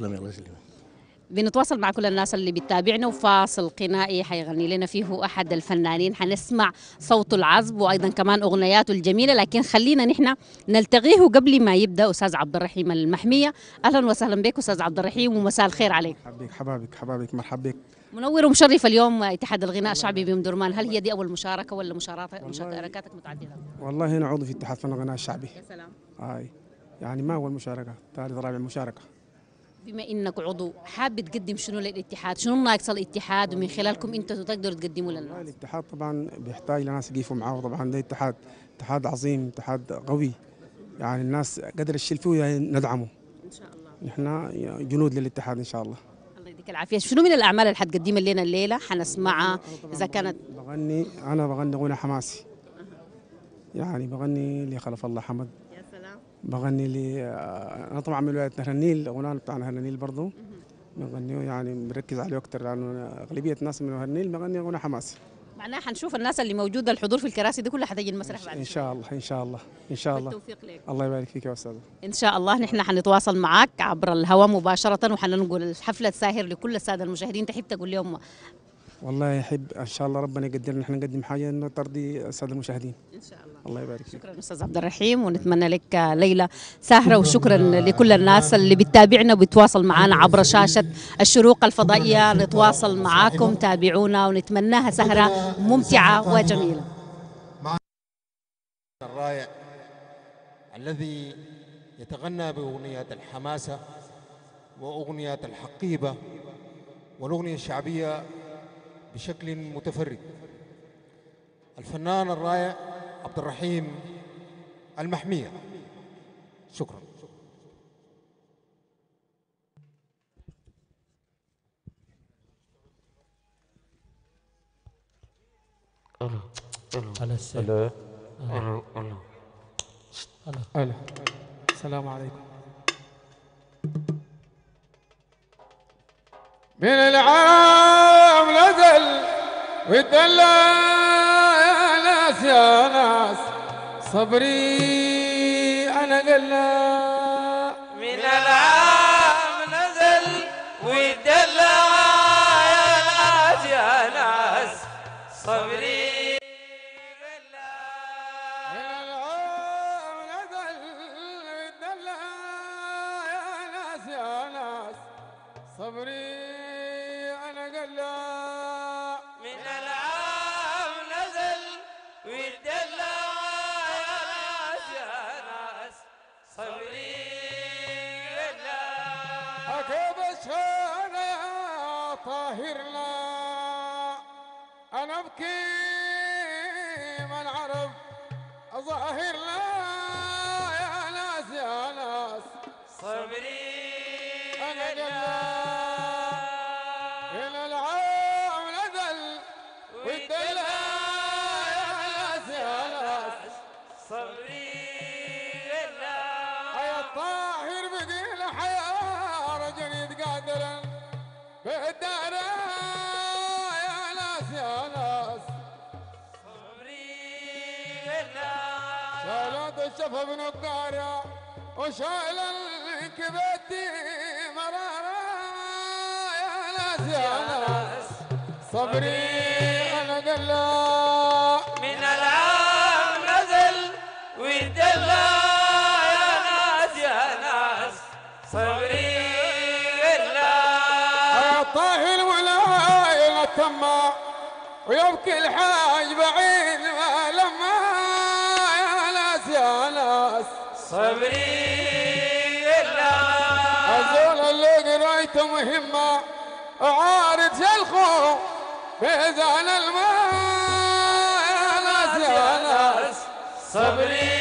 تسلم الله يسلمك بنتواصل مع كل الناس اللي بتتابعنا وفاصل قنائي حيغني لنا فيه أحد الفنانين. حنسمع صوته العذب وأيضا كمان أغنياته الجميلة لكن خلينا نحن نلتقيه قبل ما يبدأ أستاذ عبد الرحيم المحمية. أهلا وسهلا بك أستاذ عبد الرحيم ومساء الخير عليك. حبيك حبابك حبابك مرحبا بك. منور ومشرف اليوم اتحاد الغناء الشعبي بام درمان. هل هي دي أول مشاركة ولا مشاركات مشاركاتك متعددة؟ والله أنا عضو في اتحاد فن الغناء الشعبي. يا سلام. هاي يعني ما أول مشاركة ثالث رابع مشاركة. بما إنك عضو. حابب تقدم شنو للاتحاد؟ شنو ناقص الاتحاد ومن خلالكم أنتم تقدروا تقدموا للناس؟ الاتحاد طبعا بيحتاج لناس يقفوا معاه. طبعا ده اتحاد اتحاد عظيم اتحاد قوي. يعني الناس قدر تشيل فيه ندعمه. إن شاء الله. نحن جنود للاتحاد إن شاء الله. الله يديك العافية. شنو من الأعمال اللي حتقدمها لنا الليلة؟ حنسمعها. إذا كانت بغني أنا بغني غنى حماسي. يعني بغني لخلف الله حمد. بغني لي أنا طبعا من ولاية نهر النيل الأغنية بتاع نهر النيل برضه بغنيه يعني مركز عليه أكثر لأنه أغلبية الناس من نهر النيل بغني غنى حماسي. معناها حنشوف الناس اللي موجودة الحضور في الكراسي دي كلها حتجي المسرح بعد إن. شاء الله إن شاء الله إن شاء الله. بالتوفيق لك. الله يبارك فيك يا أستاذ إن شاء الله نحن حنتواصل معك عبر الهواء مباشرة وحننقل حفله ساهر لكل السادة المشاهدين. تحب تقول لهم والله يحب إن شاء الله ربنا يقدرنا نحن نقدم حاجة إنه ترضي الساده المشاهدين. إن شاء الله. الله يبارك فيك. شكرا أستاذ عبد الرحيم ونتمنى لك ليلة ساهرة وشكرا لكل الناس اللي بتتابعنا وبتواصل معنا عبر شاشة الشروق الفضائية. نتواصل معاكم تابعونا ونتمناها سهرة ممتعة وجميلة. الرائع الذي يتغنى بأغنيات الحماسة وأغنيات الحقيبة والأغنية الشعبية بشكل متفرد. الفنان الرائع عبد الرحيم المحمية. شكرا. على السلام هلا السلام عليكم. من العام نزل والدلع يا ناس يا ناس. صبري أنا قلا من العام نزل ويدلع يا ناس يا ناس. صبري أنا شالت الشفا بنقارة وشال الكبتي مرارة يا ناس يا ناس. صبري أنا قلا من العام نزل ويدلع يا ناس يا ناس. صبري يا طاهر ولا التما ويبكي الحاج بعيد ما صبري أزول اللي قريته مهمة يا ناس صبري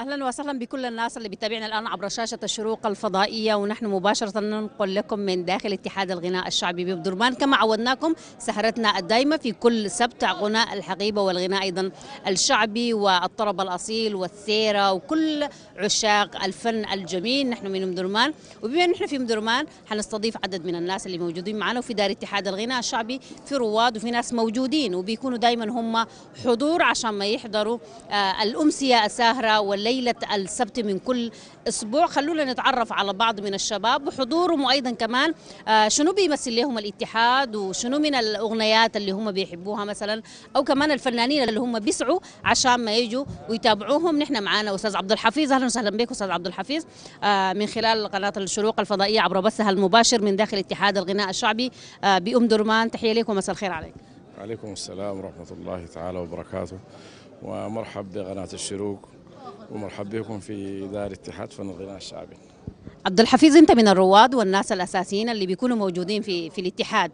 أهلا وسهلا بكل الناس اللي بيتابعنا الآن عبر شاشة الشروق الفضائية ونحن مباشرة ننقل لكم من داخل اتحاد الغناء الشعبي بدرمان كما عودناكم سهرتنا الدائمه في كل سبت غناء الحقيبة والغناء أيضا الشعبي والطرب الأصيل والسيره وكل عشاق الفن الجميل. نحن من مدرمان وبما نحن في مدرمان حنستضيف عدد من الناس اللي موجودين معنا وفي دار اتحاد الغناء الشعبي في رواد وفي ناس موجودين وبيكونوا دائما هم حضور عشان ما يحضروا آه، الأمسية الساهرة والليل ليلة السبت من كل أسبوع. خلونا نتعرف على بعض من الشباب وحضورهم وأيضا كمان آه، شنو بيمثل لهم الاتحاد وشنو من الأغنيات اللي هم بيحبوها مثلا أو كمان الفنانين اللي هم بيسعوا عشان ما يجوا ويتابعوهم. نحن معانا أستاذ عبد الحفيظ. أهلا وسهلا بك أستاذ عبد الحفيظ. آه، من خلال قناة الشروق الفضائية عبر بثها المباشر من داخل اتحاد الغناء الشعبي آه، بأم درمان. تحية لكم ومساء الخير عليك. عليكم السلام ورحمة الله تعالى وبركاته. ومرحب بقناة الشروق. ومرحب بكم في دار اتحاد فن الغناء الشعبي. عبد الحفيظ انت من الرواد والناس الأساسيين اللي بيكونوا موجودين في في الاتحاد.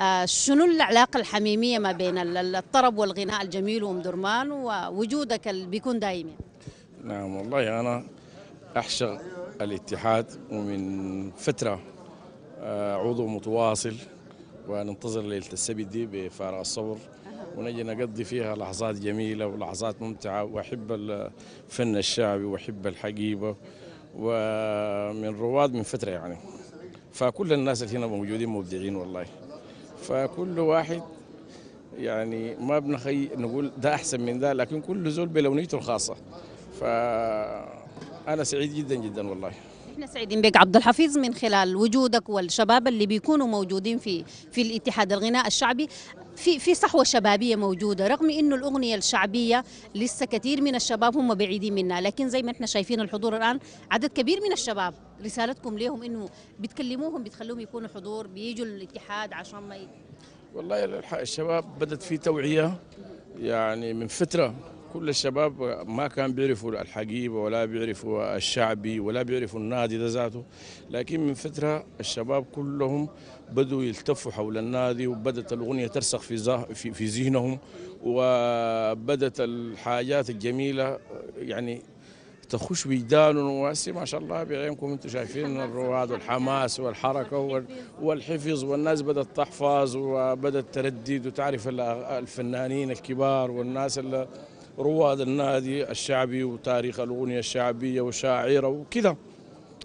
آه شنو العلاقة الحميمية ما بين ال- ال- الطرب والغناء الجميل وام درمان ووجودك اللي بيكون دائم يعني؟ نعم والله أنا أعشق الاتحاد ومن فترة آه، عضو متواصل وننتظر ليلة السبت دي بفارغ الصبر. ونجي نقضي فيها لحظات جميلة ولحظات ممتعة وأحب الفن الشعبي وأحب الحقيبة ومن رواد من فترة يعني. فكل الناس اللي هنا موجودين مبدعين والله. فكل واحد يعني ما بنخي نقول ده أحسن من ده لكن كل زول بلونيته الخاصة. فأنا سعيد جدا جدا والله. إحنا سعيدين بك عبد الحفيظ من خلال وجودك والشباب اللي بيكونوا موجودين في في الاتحاد الغناء الشعبي. في في صحوة شبابية موجودة رغم إنه الأغنية الشعبية لسه كثير من الشباب هم بعيدين منها لكن زي ما إحنا شايفين الحضور الآن عدد كبير من الشباب رسالتكم لهم إنه بتكلموهم بتخلوهم يكونوا حضور بيجوا الاتحاد عشان ما ي... والله الشباب بدت في توعية يعني من فترة. كل الشباب ما كان بيعرفوا الحقيبة ولا بيعرفوا الشعبي ولا بيعرفوا النادي ده ذاته. لكن من فترة الشباب كلهم بدوا يلتفوا حول النادي وبدت الأغنية ترسخ في في في ذهنهم وبدت الحاجات الجميلة يعني تخش وجدانهم وهسه ما شاء الله بعينكم أنتم شايفين الرواد والحماس والحركة وال- والحفظ والناس بدات تحفظ وبدات تردد وتعرف ال- الفنانين الكبار والناس اللي رواد النادي الشعبي وتاريخ الأغنية الشعبية وشاعره وكذا.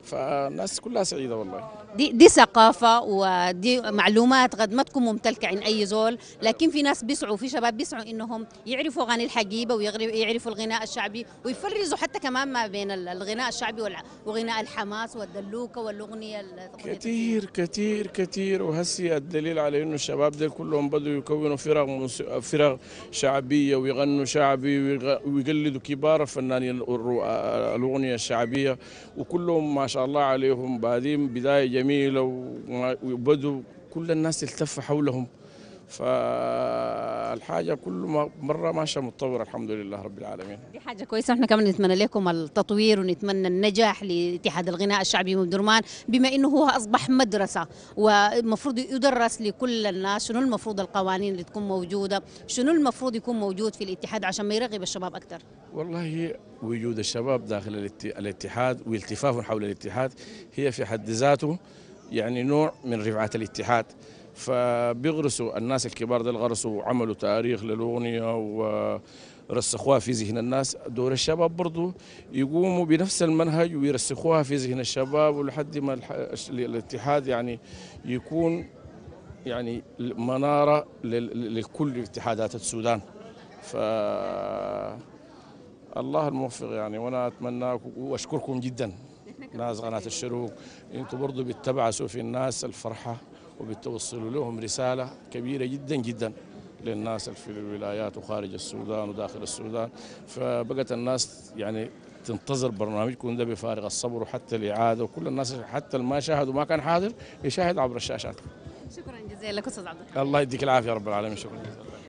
فالناس كلها سعيدة والله. دي دي ثقافة ودي معلومات قد ما تكون ممتلكة عند أي زول لكن في ناس بيسعوا في شباب بيسعوا إنهم يعرفوا أغاني الحقيبة ويعرفوا الغناء الشعبي ويفرزوا حتى كمان ما بين ال- الغناء الشعبي وغناء الحماس والدلوكة والأغنية ال- كثير كثير كثير وهسي الدليل على إنه الشباب دول كلهم بدوا يكونوا فرق فرق شعبية ويغنوا شعبي ويقلدوا كبار الفنانين الأغنية الشعبية. وكلهم ما شاء الله عليهم بادين بداية جميلة وبدوا كل الناس تلتف حولهم. فالحاجة كل مرة ماشيه متطورة الحمد لله رب العالمين. دي حاجة كويسة. إحنا كمان نتمنى لكم التطوير ونتمنى النجاح لاتحاد الغناء الشعبي من درمان بما إنه هو أصبح مدرسة والمفروض يدرس لكل الناس. شنو المفروض القوانين اللي تكون موجودة؟ شنو المفروض يكون موجود في الاتحاد عشان ما يرغب الشباب أكثر والله وجود الشباب داخل الات- الاتحاد والتفاف حول الاتحاد هي في حد ذاته يعني نوع من رفعة الاتحاد. فبيغرسوا الناس الكبار ده غرسوا وعملوا تاريخ للأغنية ورسخوها في ذهن الناس. دور الشباب برضو يقوموا بنفس المنهج ويرسخوها في ذهن الشباب ولحد ما الاتحاد يعني يكون يعني منارة لل- لكل اتحادات السودان. ف الله الموفق يعني وأنا اتمنى واشكركم جدا. ناس قناة الشروق. أنتم برضو بتبعثوا في الناس الفرحة. وبتوصلوا لهم رسالة كبيرة جدا جدا للناس في الولايات وخارج السودان وداخل السودان. فبقت الناس يعني تنتظر برنامجكم ده بفارغ الصبر وحتى الإعادة وكل الناس حتى اللي ما شاهد وما كان حاضر يشاهد عبر الشاشات. شكرا جزيلا لك أستاذ عبد الله يديك العافية رب العالمين. شكرا جزيلا.